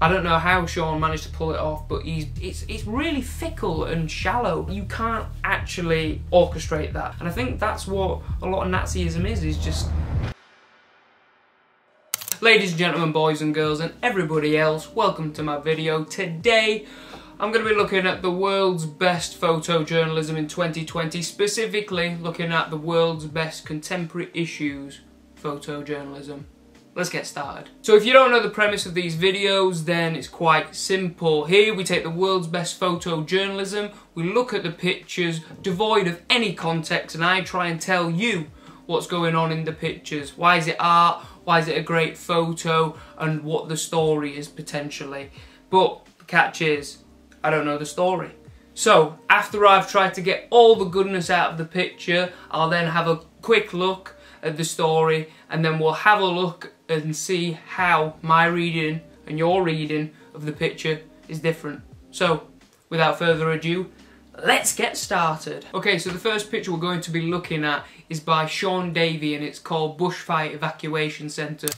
I don't know how Sean managed to pull it off, but he's it's it's really fickle and shallow. You can't actually orchestrate that, and I think that's what a lot of Nazism is. Is just Ladies and gentlemen, boys and girls, and everybody else, welcome to my video. Today, I'm going to be looking at the world's best photojournalism in 2020, specifically looking at the world's best contemporary issues photojournalism. Let's get started. So if you don't know the premise of these videos, then it's quite simple. Here we take the world's best photojournalism, we look at the pictures devoid of any context, and I try and tell you what's going on in the pictures. Why is it art? why is it a great photo, and what the story is potentially. But the catch is, I don't know the story. So, after I've tried to get all the goodness out of the picture, I'll then have a quick look at the story, and then we'll have a look and see how my reading and your reading of the picture is different. So, without further ado, let's get started. Okay, so the first picture we're going to be looking at is by Sean Davey and it's called Bushfire Evacuation Centre.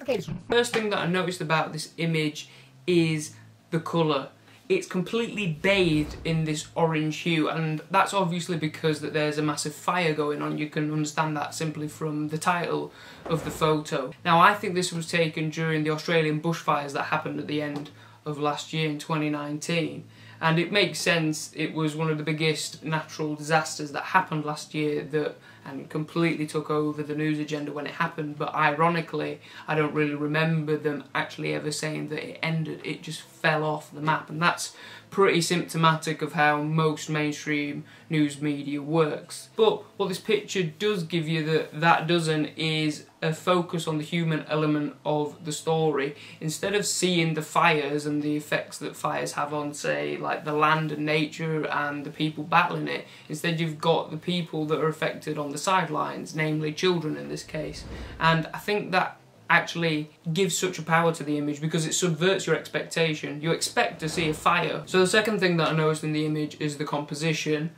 Okay. First thing that I noticed about this image is the colour. It's completely bathed in this orange hue and that's obviously because that there's a massive fire going on. You can understand that simply from the title of the photo. Now I think this was taken during the Australian bushfires that happened at the end of last year in 2019 and it makes sense it was one of the biggest natural disasters that happened last year that and completely took over the news agenda when it happened. But ironically I don't really remember them actually ever saying that it ended. It just fell off the map. And that's pretty symptomatic of how most mainstream news media works. But what this picture does give you that that doesn't is a focus on the human element of the story. Instead of seeing the fires and the effects that fires have on say like the land and nature and the people battling it instead you've got the people that are affected on the sidelines namely children in this case. And i think that actually gives such a power to the image because it subverts your expectation. You expect to see a fire. So the second thing that i noticed in the image is the composition.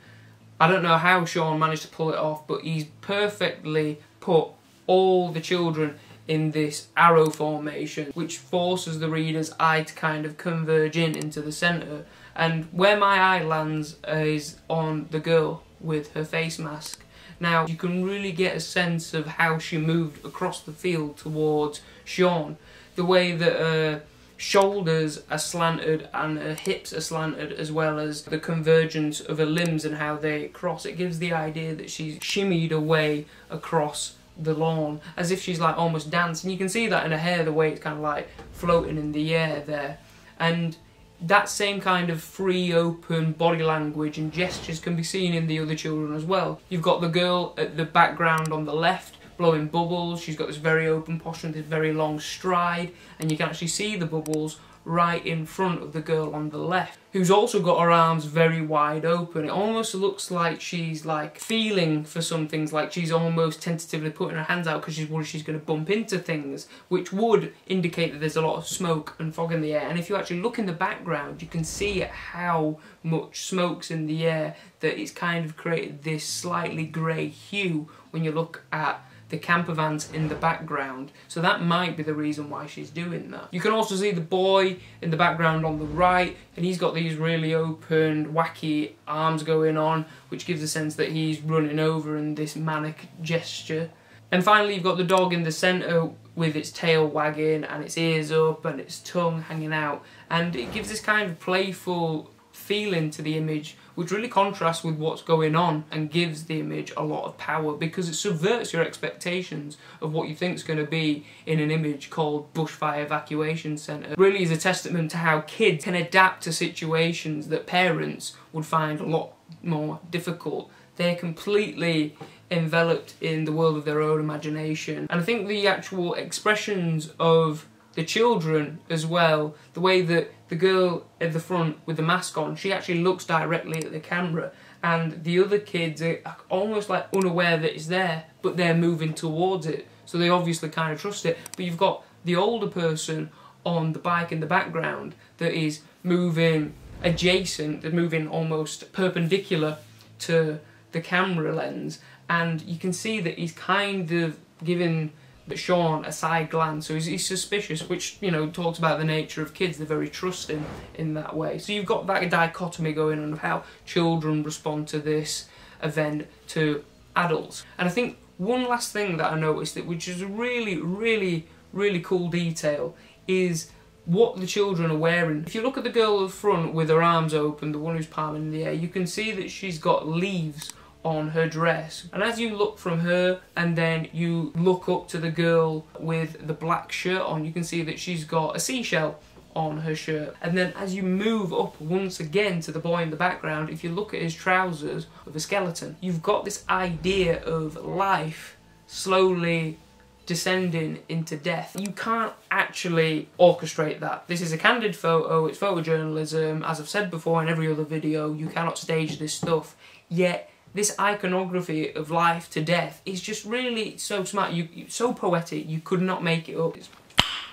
I don't know how sean managed to pull it off but he's perfectly put all the children in this arrow formation which forces the reader's eye to kind of converge in into the centre and where my eye lands is on the girl with her face mask. Now you can really get a sense of how she moved across the field towards Sean. The way that her shoulders are slanted and her hips are slanted as well as the convergence of her limbs and how they cross. It gives the idea that she's shimmied away across the lawn as if she's like almost dancing. You can see that in her hair, the way it's kind of like floating in the air there. And that same kind of free, open body language and gestures can be seen in the other children as well. You've got the girl at the background on the left blowing bubbles. She's got this very open posture and this very long stride and you can actually see the bubbles right in front of the girl on the left, who's also got her arms very wide open. It almost looks like she's like feeling for some things, like she's almost tentatively putting her hands out because she's worried she's going to bump into things, which would indicate that there's a lot of smoke and fog in the air. And if you actually look in the background, you can see how much smoke's in the air that it's kind of created this slightly grey hue when you look at the camper vans in the background. So that might be the reason why she's doing that. You can also see the boy in the background on the right, and he's got these really open, wacky arms going on, which gives a sense that he's running over in this manic gesture. And finally, you've got the dog in the centre with its tail wagging and its ears up and its tongue hanging out. And it gives this kind of playful feeling to the image which really contrasts with what's going on and gives the image a lot of power because it subverts your expectations of what you think is going to be in an image called Bushfire Evacuation Centre. Really is a testament to how kids can adapt to situations that parents would find a lot more difficult. They're completely enveloped in the world of their own imagination. And I think the actual expressions of the children as well, the way that the girl at the front with the mask on, she actually looks directly at the camera and the other kids are almost like unaware that it's there, but they're moving towards it. So they obviously kind of trust it. But you've got the older person on the bike in the background that is moving adjacent, they're moving almost perpendicular to the camera lens. And you can see that he's kind of giving that Sean a side glance, so he's, he's, suspicious, which you know talks about the nature of kids. They're very trusting in that way. So you've got that dichotomy going on of how children respond to this event to adults. And I think one last thing that I noticed, that which is a really, really, really cool detail, is what the children are wearing. If you look at the girl up front with her arms open, the one who's palming in the air, you can see that she's got leaves on her dress. And as you look from her and then you look up to the girl with the black shirt on, you can see that she's got a seashell on her shirt. And then as you move up once again to the boy in the background, if you look at his trousers of a skeleton, you've got this idea of life slowly descending into death. You can't actually orchestrate that. This is a candid photo, it's photojournalism. As I've said before in every other video, you cannot stage this stuff. Yet this iconography of life to death is just really so smart, you, so poetic, you could not make it up. It's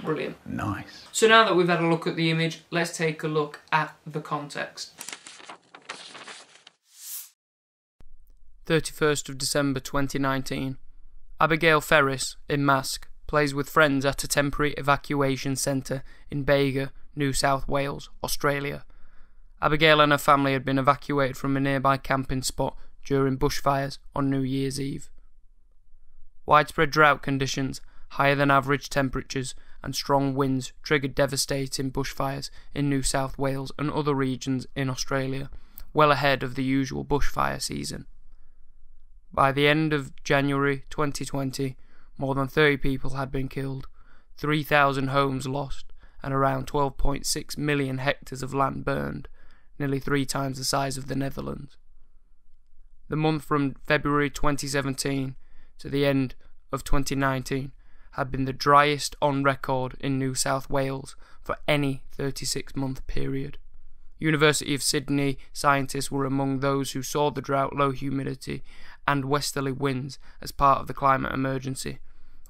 brilliant. Nice. So now that we've had a look at the image, let's take a look at the context. 31st of December 2019. Abigail Ferris, in mask, plays with friends at a temporary evacuation centre in Bega, New South Wales, Australia. Abigail and her family had been evacuated from a nearby camping spot during bushfires on New Year's Eve. Widespread drought conditions, higher than average temperatures, and strong winds triggered devastating bushfires in New South Wales and other regions in Australia, well ahead of the usual bushfire season. By the end of January 2020, more than 30 people had been killed, 3,000 homes lost, and around 12.6 million hectares of land burned, nearly three times the size of the Netherlands. The month from February 2017 to the end of 2019 had been the driest on record in New South Wales for any 36 month period. University of Sydney scientists were among those who saw the drought, low humidity, and westerly winds as part of the climate emergency.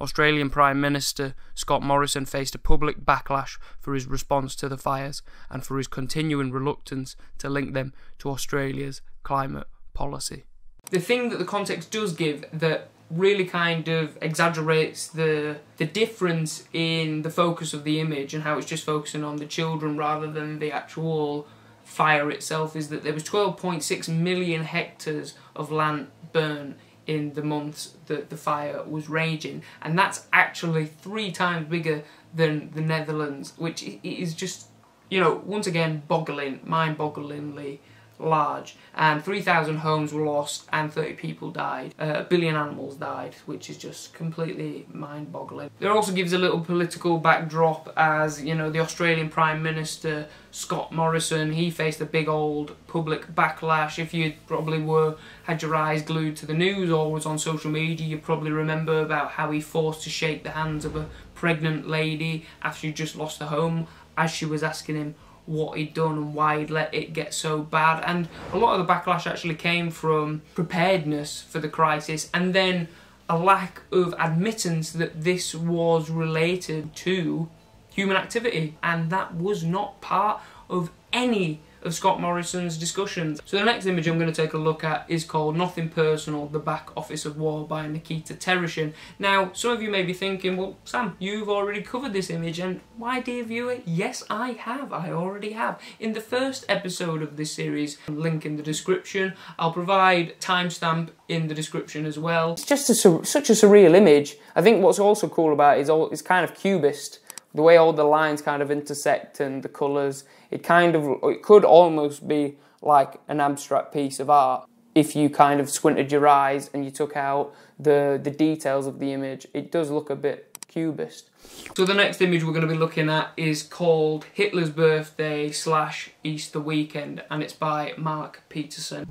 Australian Prime Minister Scott Morrison faced a public backlash for his response to the fires and for his continuing reluctance to link them to Australia's climate policy. The thing that the context does give that really kind of exaggerates the the difference in the focus of the image and how it's just focusing on the children rather than the actual fire itself is that there was 12.6 million hectares of land burn in the months that the fire was raging. And that's actually three times bigger than the Netherlands which is just you know once again boggling mind-bogglingly large, and 3,000 homes were lost and 30 people died. Uh, a billion animals died, which is just completely mind-boggling. There also gives a little political backdrop as, you know, the Australian Prime Minister, Scott Morrison, he faced a big old public backlash. If you probably were, had your eyes glued to the news or was on social media, you probably remember about how he forced to shake the hands of a pregnant lady after she just lost her home as she was asking him what he'd done and why he'd let it get so bad. And a lot of the backlash actually came from preparedness for the crisis and then a lack of admittance that this was related to human activity. And that was not part of any of Scott Morrison's discussions. So the next image I'm going to take a look at is called Nothing Personal, The Back Office of War by Nikita Tereshin. Now, some of you may be thinking, well, Sam, you've already covered this image, and why, dear viewer? Yes, I have. I already have. In the first episode of this series, link in the description, I'll provide timestamp in the description as well. It's just a, such a surreal image. I think what's also cool about it is all, it's kind of cubist the way all the lines kind of intersect and the colours, it kind of it could almost be like an abstract piece of art if you kind of squinted your eyes and you took out the the details of the image. It does look a bit cubist. So the next image we're going to be looking at is called Hitler's Birthday slash Easter Weekend and it's by Mark Peterson.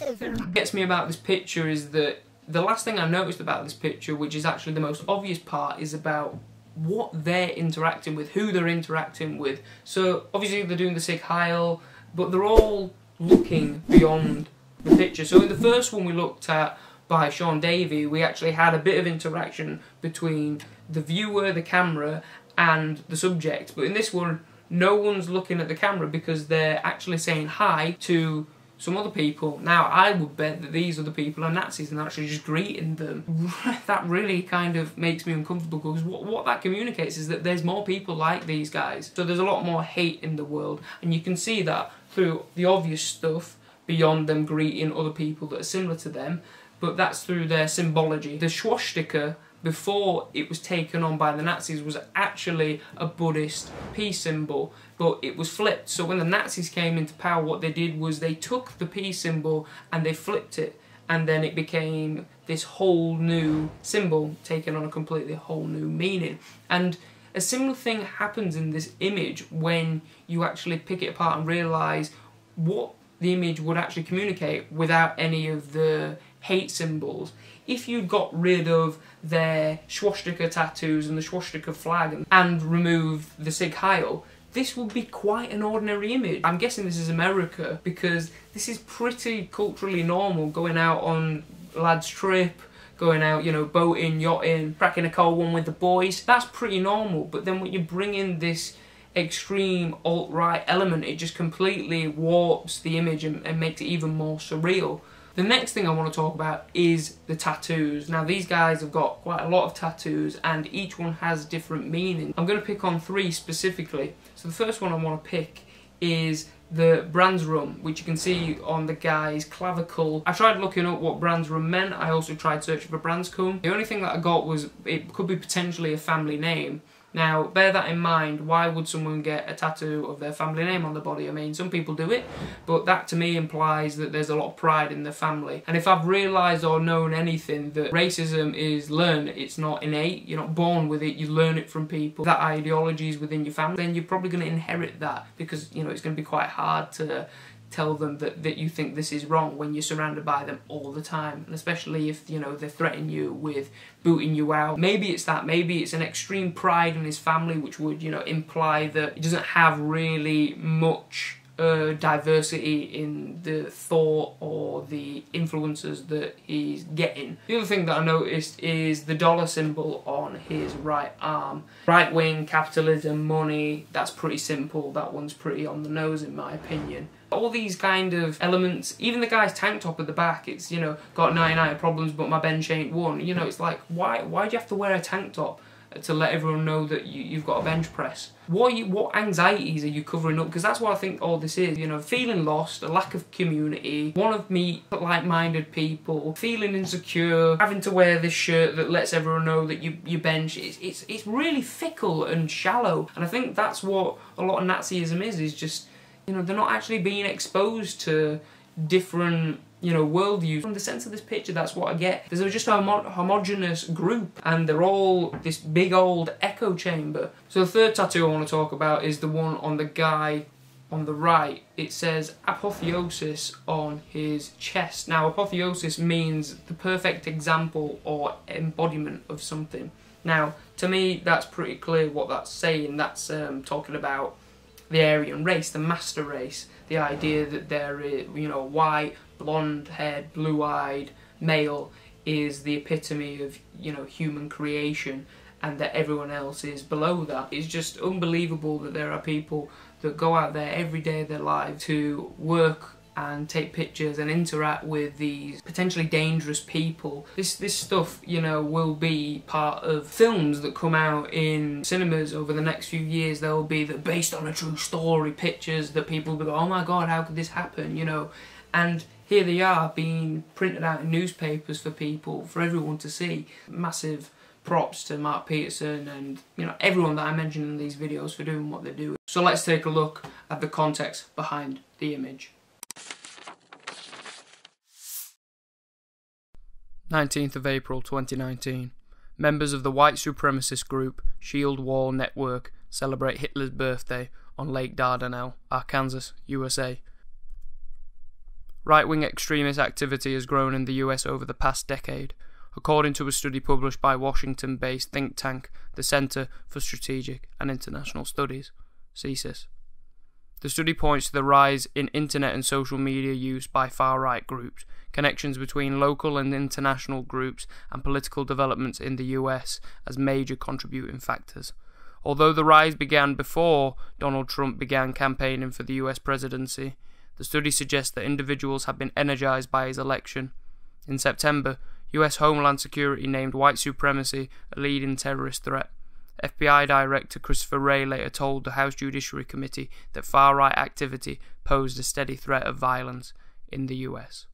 What gets me about this picture is that the last thing I noticed about this picture, which is actually the most obvious part, is about what they're interacting with, who they're interacting with. So obviously they're doing the Sieg Heil, but they're all looking beyond the picture. So in the first one we looked at by Sean Davey, we actually had a bit of interaction between the viewer, the camera, and the subject. But in this one, no one's looking at the camera because they're actually saying hi to some other people. Now, I would bet that these other people are Nazis and actually just greeting them. that really kind of makes me uncomfortable because what, what that communicates is that there's more people like these guys. So there's a lot more hate in the world, and you can see that through the obvious stuff beyond them greeting other people that are similar to them, but that's through their symbology. The swastika before it was taken on by the Nazis was actually a Buddhist peace symbol, but it was flipped. So when the Nazis came into power, what they did was they took the peace symbol and they flipped it, and then it became this whole new symbol, taking on a completely whole new meaning. And a similar thing happens in this image when you actually pick it apart and realise what the image would actually communicate without any of the hate symbols. If you got rid of their swastika tattoos and the swastika flag and, removed the Sieg Heil, this would be quite an ordinary image. I'm guessing this is America because this is pretty culturally normal going out on lads trip, going out, you know, boating, yachting, cracking a cold one with the boys. That's pretty normal. But then when you bring in this extreme alt-right element, it just completely warps the image and, and makes it even more surreal. The next thing I want to talk about is the tattoos. Now these guys have got quite a lot of tattoos and each one has different meaning. I'm going to pick on three specifically. So the first one I want to pick is the Brandsrum, which you can see on the guy's clavicle. I tried looking up what Brandsrum meant. I also tried searching for Branscombe. The only thing that I got was it could be potentially a family name. Now, bear that in mind. Why would someone get a tattoo of their family name on the body? I mean, some people do it, but that to me implies that there's a lot of pride in the family. And if I've realised or known anything that racism is learned, it's not innate, you're not born with it, you learn it from people. That ideology is within your family, then you're probably going to inherit that because, you know, it's going to be quite hard to tell them that, that you think this is wrong when you're surrounded by them all the time and especially if you know they threaten you with booting you out. Maybe it's that. Maybe it's an extreme pride in his family which would you know imply that he doesn't have really much uh, diversity in the thought or the influences that he's getting. The other thing that I noticed is the dollar symbol on his right arm. Right wing, capitalism, money, that's pretty simple. That one's pretty on the nose in my opinion all these kind of elements, even the guy's tank top at the back, it's, you know, got 99 problems but my bench ain't one. You know, it's like, why why do you have to wear a tank top? To let everyone know that you, have got a bench press. What you, what anxieties are you covering up? Because that's what I think all this is. You know, feeling lost, a lack of community, want to meet like-minded people, feeling insecure, having to wear this shirt that lets everyone know that you you bench. It's it's it's really fickle and shallow, and I think that's what a lot of Nazism is. Is just you know, they're not actually being exposed to different you know, worldviews. From the sense of this picture, that's what I get. There's just a homo homogenous group, and they're all this big old echo chamber. So the third tattoo I want to talk about is the one on the guy on the right. It says apotheosis on his chest. Now, apotheosis means the perfect example or embodiment of something. Now, to me, that's pretty clear what that's saying. That's um, talking about the Aryan race, the master race, the idea that there is, you know, white, blonde-haired, blue-eyed male is the epitome of, you know, human creation and that everyone else is below that. It's just unbelievable that there are people that go out there every day of their lives to work and take pictures and interact with these potentially dangerous people. This this stuff, you know, will be part of films that come out in cinemas over the next few years. There will be that based on a true story pictures that people will go, oh my god, how could this happen? You know, and here they are being printed out in newspapers for people, for everyone to see. Massive props to Mark Peterson and you know everyone that I mentioned in these videos for doing what they do. So let's take a look at the context behind the image. 19th of April 2019. Members of the white supremacist group Shield Wall Network celebrate Hitler's birthday on Lake Dardanelle, Arkansas, USA. Right wing extremist activity has grown in the US over the past decade, according to a study published by Washington based think tank, the Center for Strategic and International Studies, CSIS. The study points to the rise in internet and social media use by far right groups, connections between local and international groups, and political developments in the US as major contributing factors. Although the rise began before Donald Trump began campaigning for the US presidency, The study suggests that individuals have been energized by his election. In September, US Homeland Security named white supremacy a leading terrorist threat. FBI Director Christopher Wray later told the House Judiciary Committee that far right activity posed a steady threat of violence in the US.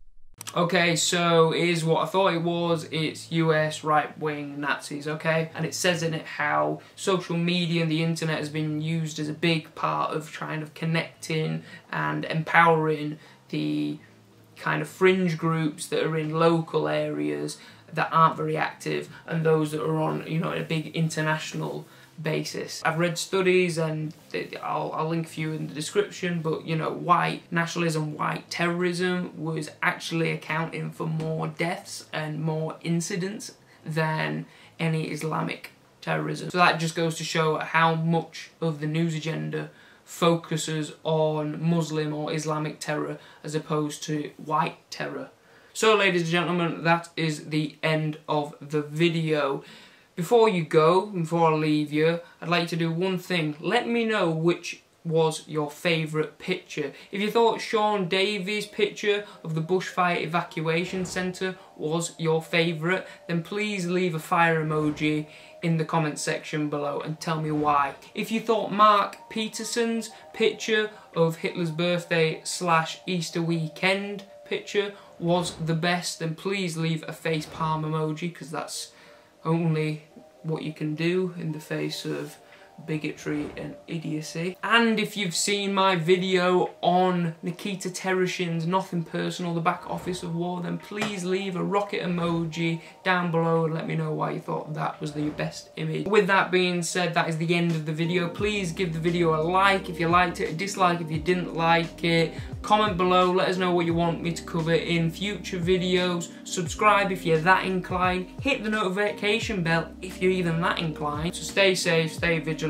Okay, so here's what I thought it was. It's US right-wing Nazis, okay? And it says in it how social media and the internet has been used as a big part of trying of connecting and empowering the kind of fringe groups that are in local areas that aren't very active and those that are on, you know, a big international basis. I've read studies and I'll, I'll, link a few in the description, but you know, white nationalism, white terrorism was actually accounting for more deaths and more incidents than any Islamic terrorism. So that just goes to show how much of the news agenda focuses on Muslim or Islamic terror as opposed to white terror. So ladies and gentlemen, that is the end of the video. Before you go, before I leave you, I'd like to do one thing. Let me know which was your favourite picture. If you thought Sean Davey's picture of the bushfire evacuation centre was your favourite, then please leave a fire emoji in the comment section below and tell me why. If you thought Mark Peterson's picture of Hitler's birthday slash Easter weekend picture was the best, then please leave a face palm emoji because that's only what you can do in the face of bigotry and idiocy. And if you've seen my video on Nikita Tereshin's Nothing Personal, the back office of war, then please leave a rocket emoji down below and let me know why you thought that was the best image. With that being said, that is the end of the video. Please give the video a like if you liked it, a dislike if you didn't like it. Comment below, let us know what you want me to cover in future videos. Subscribe if you're that inclined. Hit the notification bell if you're even that inclined. So stay safe, stay vigilant,